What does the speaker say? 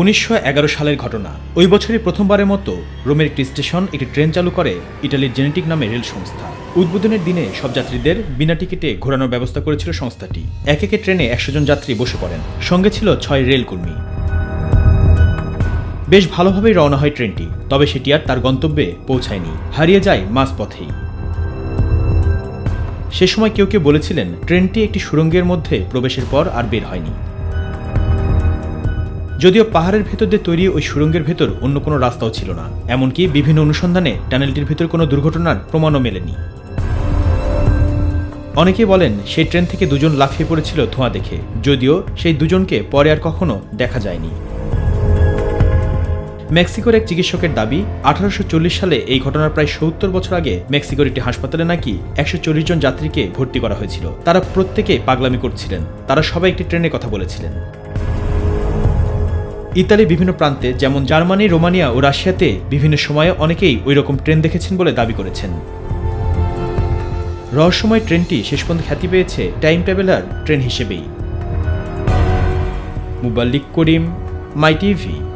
উনিশশো এগারো সালের ঘটনা। ওই বছরই প্রথমবারের মতো রোমের একটি স্টেশন, একটি ট্রেন চালু করে ইটালির জেনেটিক নামে রেল সংস্থা। উদ্বোধনের দিনে সব যাত্রীদের বিনা টিকিটে ঘোরানোর ব্যবস্থা করেছিল সংস্থাটি। এক একে ট্রেনে একশো জন যাত্রী বসে পড়েন। সঙ্গে ছিল ছয় রেলকর্মী বেশ ভালোভাবেই রওনা হয় ট্রেনটি, তবে সেটি আর তার গন্তব্যে পৌঁছায়নি। হারিয়ে যায় মাঝপথেই সে সময় কেউ কেউ বলেছিলেন, ট্রেনটি একটি সুড়ঙ্গের মধ্যে প্রবেশের পর আর বের হয়নি। যদিও পাহাড়ের ভেতর দিয়ে তৈরি ওই সুড়ঙ্গের ভেতর অন্য কোনো রাস্তাও ছিল না, এমনকি বিভিন্ন অনুসন্ধানে টানেলটির ভেতর কোনো দুর্ঘটনার প্রমাণও মেলেনি। অনেকে বলেন সেই ট্রেন থেকে দুজন লাফিয়ে পড়েছিল ধোঁয়া দেখে, যদিও সেই দুজনকে পরে আর কখনো দেখা যায়নি। মেক্সিকোর এক চিকিৎসকের দাবি, আঠারোশো চল্লিশ সালে এই ঘটনার প্রায় সত্তর বছর আগে মেক্সিকোর একটি হাসপাতালে নাকি একশো চল্লিশ জন যাত্রীকে ভর্তি করা হয়েছিল। তারা প্রত্যেকে পাগলামি করছিলেন। তারা সবাই একটি ট্রেনের কথা বলেছিলেন। ইতালি বিভিন্ন প্রান্তে, যেমন জার্মানি, রোমানিয়া ও রাশিয়াতে বিভিন্ন সময়ে অনেকেই ওই রকম ট্রেন দেখেছেন বলে দাবি করেছেন। রহস্যময় ট্রেনটি শেষ পর্যন্ত খ্যাতি পেয়েছে টাইম ট্রাভেলার ট্রেন হিসেবেই। মুবাল্লিক করিম, মাই টিভি।